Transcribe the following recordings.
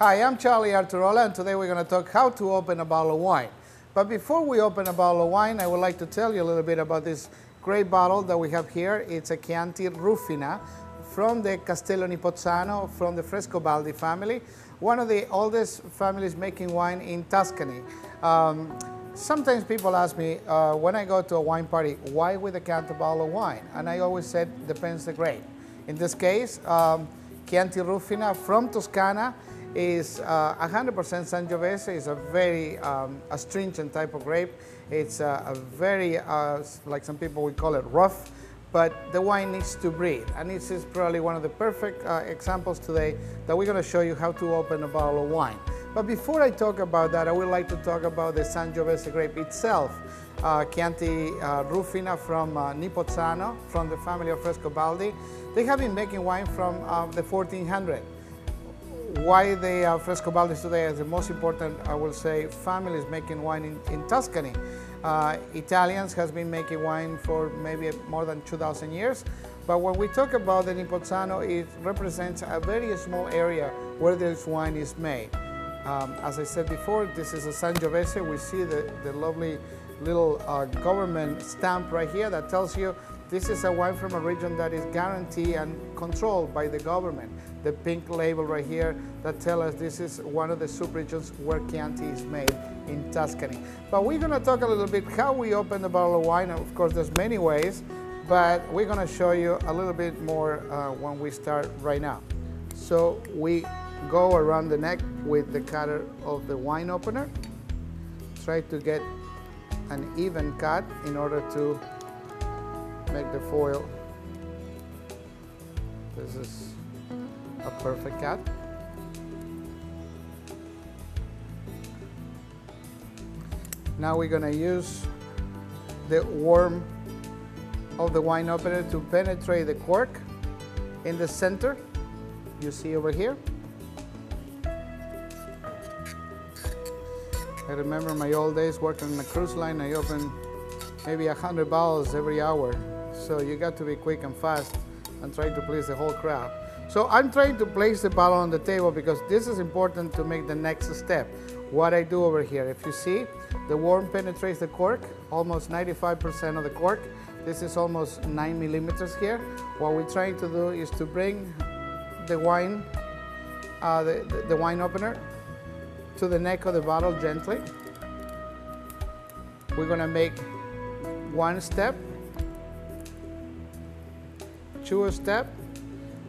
Hi, I'm Charlie Arturaola and today we're going to talk how to open a bottle of wine. But before we open a bottle of wine, I would like to tell you a little bit about this great bottle that we have here. It's a Chianti Rufina from the Castello Nipozzano from the Frescobaldi family, one of the oldest families making wine in Tuscany. Um, sometimes people ask me, uh, when I go to a wine party, why with a bottle of wine? And I always said, depends the grape. In this case, um, Chianti Rufina from Toscana is 100% uh, Sangiovese. It's a very um, astringent type of grape. It's a, a very, uh, like some people would call it rough, but the wine needs to breathe. And this is probably one of the perfect uh, examples today that we're gonna show you how to open a bottle of wine. But before I talk about that, I would like to talk about the Sangiovese grape itself. Uh, Chianti uh, Rufina from uh, Nipozzano, from the family of Frescobaldi. They have been making wine from uh, the 1400 why the Frescobaldi today is the most important, I will say, families making wine in, in Tuscany. Uh, Italians has been making wine for maybe more than 2,000 years. But when we talk about the Nipozzano, it represents a very small area where this wine is made. Um, as I said before, this is a Sangiovese. We see the, the lovely little uh, government stamp right here that tells you this is a wine from a region that is guaranteed and controlled by the government. The pink label right here that tells us this is one of the sub-regions where Chianti is made in Tuscany. But we're gonna talk a little bit how we open the bottle of wine. Of course, there's many ways, but we're gonna show you a little bit more uh, when we start right now. So we go around the neck with the cutter of the wine opener. Try to get an even cut in order to make the foil. This is a perfect cut. Now we're gonna use the worm of the wine opener to penetrate the cork in the center you see over here. I remember my old days working on a cruise line, I opened maybe a hundred bottles every hour so you got to be quick and fast and try to please the whole crowd. So I'm trying to place the bottle on the table because this is important to make the next step. What I do over here, if you see, the worm penetrates the cork, almost 95% of the cork. This is almost nine millimeters here. What we're trying to do is to bring the wine, uh, the, the wine opener to the neck of the bottle gently. We're gonna make one step two step.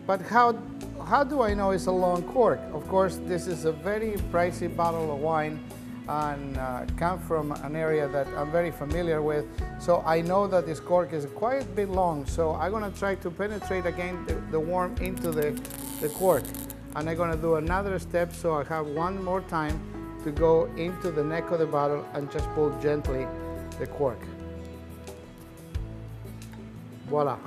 But how, how do I know it's a long cork? Of course, this is a very pricey bottle of wine and uh, come from an area that I'm very familiar with. So I know that this cork is quite a bit long. So I'm gonna try to penetrate again the, the worm into the, the cork. And I'm gonna do another step so I have one more time to go into the neck of the bottle and just pull gently the cork. Voila.